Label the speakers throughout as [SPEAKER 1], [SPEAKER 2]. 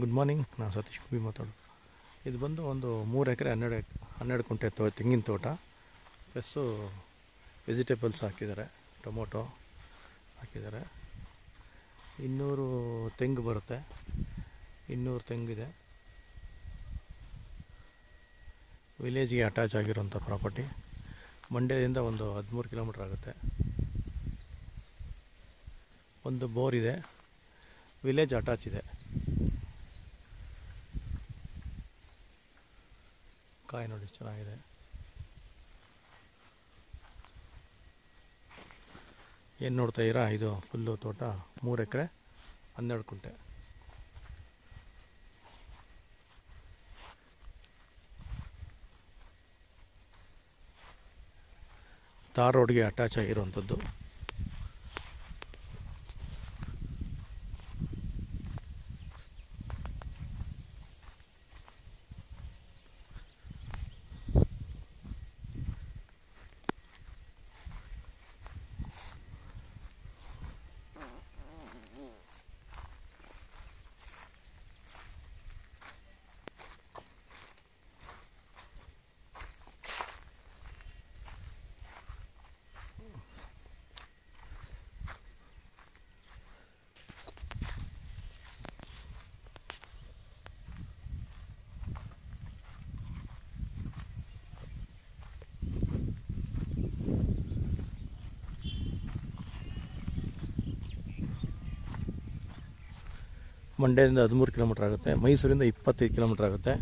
[SPEAKER 1] Good morning ನಾನು ಸತೀಶ್ ಕುಬಿ ಮಾತಾಡೋದು. ಇದು ಬಂದು ಒಂದು ಮೂರು ಎಕರೆ, ಹನ್ನೆರಡು ಹನ್ನೆರಡು ಕುಂಟೆ ತೋ, ತೆಂಗಿನ ತೋಟ. ಪ್ಲಸ್ಸು ವೆಜಿಟೇಬಲ್ಸ್ ಹಾಕಿದ್ದಾರೆ, ಟೊಮೊಟೊ ಹಾಕಿದ್ದಾರೆ. ಇನ್ನೂರು ತೆಂಗು ಬರುತ್ತೆ. ಇನ್ನೂರು ತೆಂಗಿದೆ. ವಿಲೇಜ್ಗೆ ಅಟ್ಯಾಚ್ ಆಗಿರೋಂಥ ಪ್ರಾಪರ್ಟಿ ಮಂಡ್ಯದಿಂದ ಒಂದು ಹದಿಮೂರು ಕಿಲೋಮೀಟ್ರ್ ಆಗುತ್ತೆ. ಒಂದು ಬೋರ್ ಇದೆ. ವಿಲೇಜ್ ಅಟ್ಯಾಚ್ ಇದೆ. ಕಾಯಿ ನೋಡಿ, ಚೆನ್ನಾಗಿದೆ. ಏನು ನೋಡ್ತಾ ಇದ್ದೀರಾ? ಇದು ಫುಲ್ಲು ತೋಟ, ಮೂರು ಎಕರೆ, ಹನ್ನೆರಡು ಕುಂಟೆ. ತಾರ್ ರೋಡ್ಗೆ ಅಟ್ಯಾಚ್ ಆಗಿರುವಂಥದ್ದು. ಮಂಡ್ಯದಿಂದ ಹದಿಮೂರು ಕಿಲೋಮೀಟ್ರ್ ಆಗುತ್ತೆ. ಮೈಸೂರಿಂದ ಇಪ್ಪತ್ತೈದು ಕಿಲೋಮೀಟ್ರ್ ಆಗುತ್ತೆ.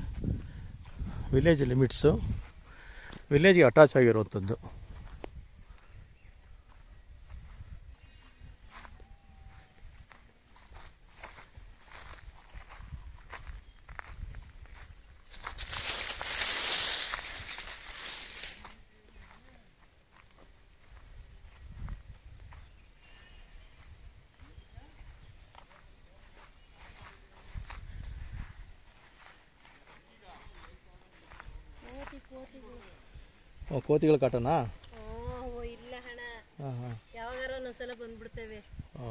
[SPEAKER 1] ವಿಲೇಜ್ ಲಿಮಿಟ್ಸು ವಿಲೇಜ್ಗೆ ಅಟ್ಯಾಚ್ ಆಗಿರುವಂಥದ್ದು
[SPEAKER 2] ಕೋತಿ ಕೋತಿಗಳು
[SPEAKER 1] ಓ, ಕೋತಿಗಳ ಕಾಟನಾ?
[SPEAKER 2] ಓ ಇಲ್ಲ ಹಣ
[SPEAKER 1] ಹಾಂ ಹಾಂ.
[SPEAKER 2] ಯಾವಾಗಾರ ಒಂದೊಂದ್ಸಲ ಬಂದ್ಬಿಡ್ತೇವೆ.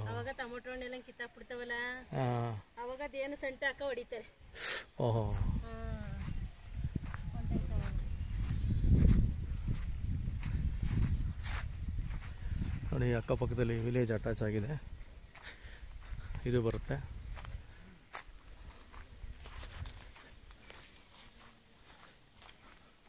[SPEAKER 2] ಅವಾಗ ಟೊಮೊಟೊ ಹಣ್ಣೆಲ್ಲ ಕಿತ್ತಾಕ್ಬಿಡ್ತಾವಲ್ಲ?
[SPEAKER 1] ಹಾಂ
[SPEAKER 2] ಅವಾಗ ಅದೇನು ಸಂಟ ಹಾಕ ಹೊಡಿತಾರೆ.
[SPEAKER 1] ಓಹೋ. ನೋಡಿ ಅಕ್ಕಪಕ್ಕದಲ್ಲಿ ವಿಲೇಜ್ ಅಟ್ಯಾಚ್ ಆಗಿದೆ. ಇದು ಬರುತ್ತೆ.